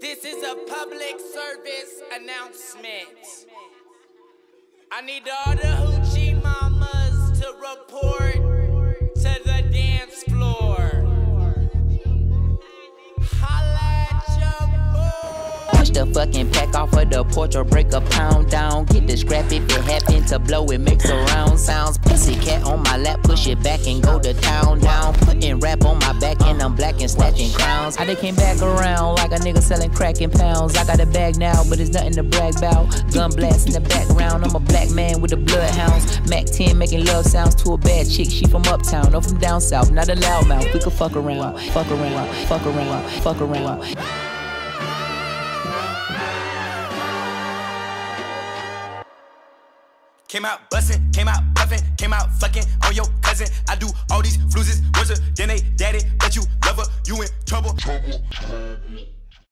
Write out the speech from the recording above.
This is a public service announcement. I need all the hoochie mamas to report to the dance floor. Push the fucking pack off of the porch or break a pound down. Get the scrap if it happen to blow, it makes a round sounds. Pussy cat on my lap, push it back and go to town back and I'm black and snatching crowns. How they came back around like a nigga selling crack in pounds. I got a bag now, but it's nothing to brag about. Gun blast in the background, I'm a black man with the bloodhounds. Mac 10 making love sounds to a bad chick. She from uptown, no from down south, not a loudmouth. We could fuck around, fuck around, fuck around, fuck around. Came out bustin', came out puffin', came out fucking on your I do all these fluses, worse than they daddy, but you love her, you in trouble. trouble.